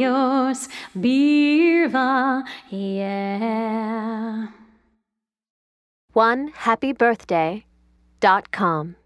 yours, Birva, yeah. One happy birthday dot com.